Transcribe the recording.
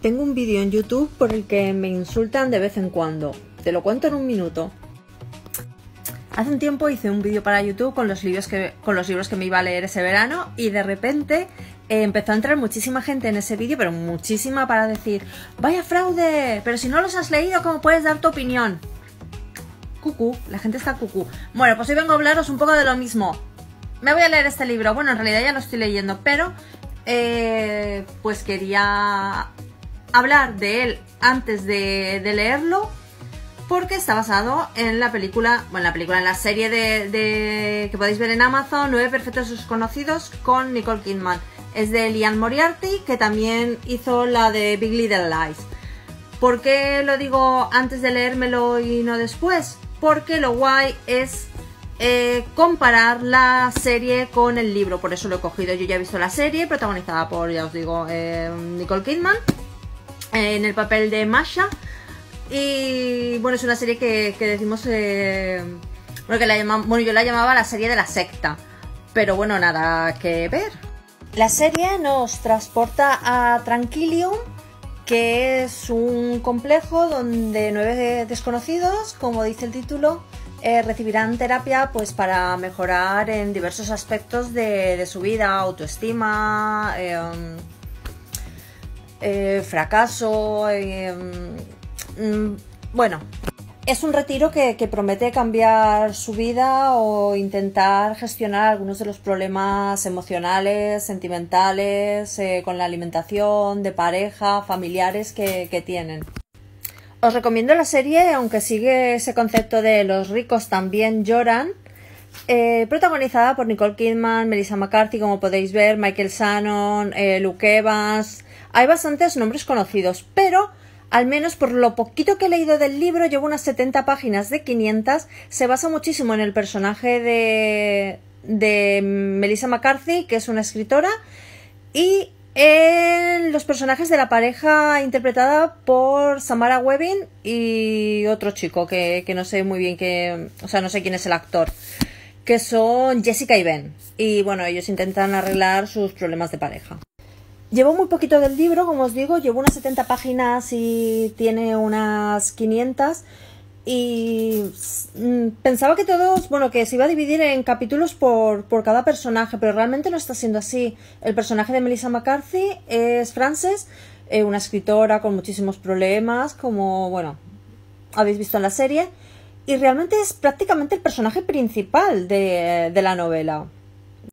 Tengo un vídeo en YouTube por el que me insultan de vez en cuando. Te lo cuento en un minuto. Hace un tiempo hice un vídeo para YouTube con los libros que, me iba a leer ese verano y de repente eh, empezó a entrar muchísima gente en ese vídeo, pero muchísima para decir, vaya fraude, pero si no los has leído, ¿cómo puedes dar tu opinión? Cucú, la gente está cucú. Bueno, pues hoy vengo a hablaros un poco de lo mismo. Me voy a leer este libro, bueno, en realidad ya lo estoy leyendo, pero eh, pues quería hablar de él antes de, leerlo porque está basado en la película, bueno, la película, en la serie de, que podéis ver en Amazon, Nueve Perfectos Desconocidos con Nicole Kidman. Es de Lian Moriarty, que también hizo la de Big Little Lies. ¿Por qué lo digo antes de leérmelo y no después? Porque lo guay es eh, comparar la serie con el libro. Por eso lo he cogido. Yo ya he visto la serie, protagonizada por, ya os digo, eh, Nicole Kidman en el papel de Masha. Y bueno, es una serie que, decimos. Eh, bueno, que la bueno, yo la llamaba la serie de la secta. Pero bueno, nada que ver. La serie nos transporta a Tranquilium, que es un complejo donde nueve desconocidos, como dice el título, eh, recibirán terapia pues para mejorar en diversos aspectos de, su vida, autoestima, em, eh, fracaso. Eh, mm, bueno, es un retiro que, promete cambiar su vida o intentar gestionar algunos de los problemas emocionales, sentimentales, eh, con la alimentación, de pareja, familiares que, tienen. Os recomiendo la serie, aunque sigue ese concepto de los ricos también lloran, protagonizada por Nicole Kidman, Melissa McCarthy, como podéis ver, Michael Shannon, Luke Evans, hay bastantes nombres conocidos, pero al menos por lo poquito que he leído del libro, llevo unas 70 páginas de 500, se basa muchísimo en el personaje de, de Melissa McCarthy, que es una escritora, y en los personajes de la pareja interpretada por Samara Webbing y otro chico que, que no sé muy bien que, o sea, no sé quién es el actor, que son Jessica y Ben. Y bueno, ellos intentan arreglar sus problemas de pareja. Llevo muy poquito del libro, como os digo, llevo unas 70 páginas y tiene unas 500 y mm, pensaba que todos, bueno, que se iba a dividir en capítulos por, por cada personaje, pero realmente no está siendo así. El personaje de Melissa McCarthy es Frances, eh, una escritora con muchísimos problemas, como, bueno, habéis visto en la serie, y realmente es prácticamente el personaje principal de, de la novela.